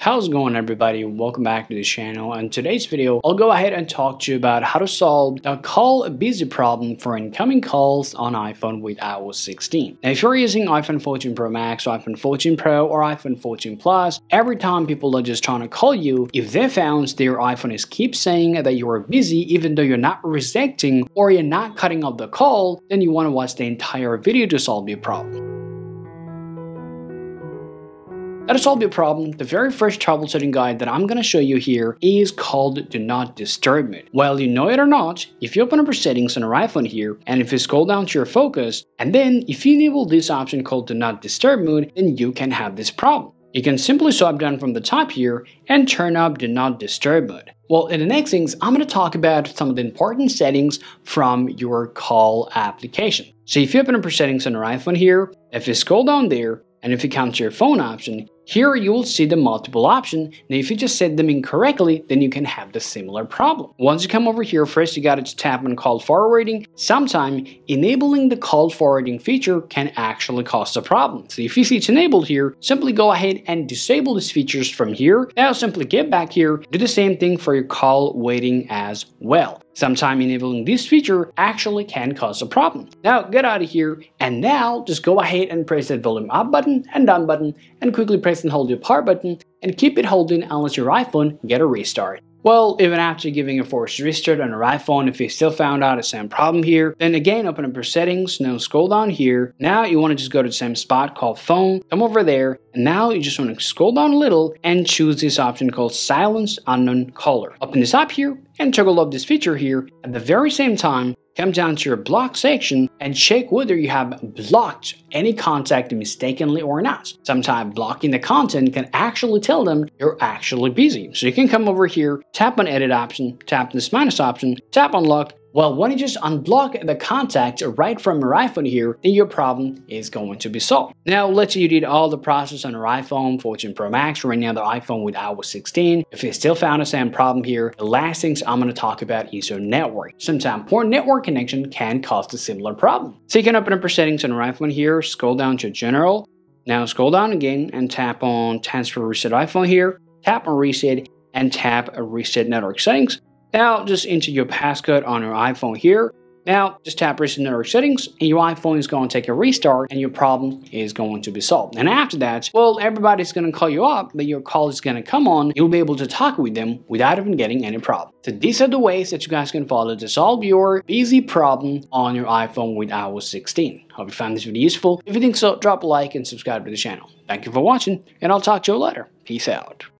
How's it going everybody? Welcome back to the channel. In today's video, I'll go ahead and talk to you about how to solve the call busy problem for incoming calls on iPhone with iOS 16. Now if you're using iPhone 14 Pro Max, iPhone 14 Pro, or iPhone 14 Plus, every time people are just trying to call you, if they found their iPhone is keep saying that you are busy even though you're not rejecting or you're not cutting off the call, then you want to watch the entire video to solve your problem. To solve your problem, the very first troubleshooting guide that I'm going to show you here is called Do Not Disturb Mode. Well, you know it or not, if you open up your settings on your iPhone here, and if you scroll down to your focus, and then if you enable this option called Do Not Disturb Mode, then you can have this problem. You can simply swipe down from the top here and turn up Do Not Disturb mode. Well, in the next things, I'm going to talk about some of the important settings from your call application. So if you open up your settings on your iPhone here, if you scroll down there, and if you come to your phone option, here you will see the multiple option. Now if you just set them incorrectly, then you can have the similar problem. Once you come over here, first you gotta tap on call forwarding. Sometime enabling the call forwarding feature can actually cause a problem. So if you see it's enabled here, simply go ahead and disable these features from here. Now simply get back here, do the same thing for your call waiting as well. Sometime enabling this feature actually can cause a problem. Now get out of here and now just go ahead and press that volume up button and down button and quickly press press and hold your power button and keep it holding unless your iPhone get a restart. Well, even after giving a forced restart on your iPhone, if you still found out the same problem here, then again open up your settings, now scroll down here. Now you want to just go to the same spot called phone, come over there, and now you just want to scroll down a little and choose this option called silence unknown caller. Open this up here and toggle off this feature here. At the very same time, come down to your block section and check whether you have blocked any contact mistakenly or not. Sometimes blocking the content can actually tell them you're actually busy. So you can come over here, tap on edit option, tap this minus option, tap on lock, well, when you just unblock the contact right from your iPhone here, then your problem is going to be solved. Now, let's say you did all the process on your iPhone 14 Pro Max or any other iPhone with iOS 16. If you still found the same problem here, the last things I'm going to talk about is your network. Sometimes poor network connection can cause a similar problem. So you can open up your settings on your iPhone here, scroll down to General. Now scroll down again and tap on Transfer Reset iPhone here, tap on Reset, and tap Reset Network Settings. Now just enter your passcode on your iPhone here. Now just tap Reset Network Settings and your iPhone is going to take a restart and your problem is going to be solved. And after that, well, everybody's going to call you up, but your call is going to come on. You'll be able to talk with them without even getting any problem. So these are the ways that you guys can follow to solve your busy problem on your iPhone with iOS 16. Hope you found this video useful. If you think so, drop a like and subscribe to the channel. Thank you for watching, and I'll talk to you later. Peace out.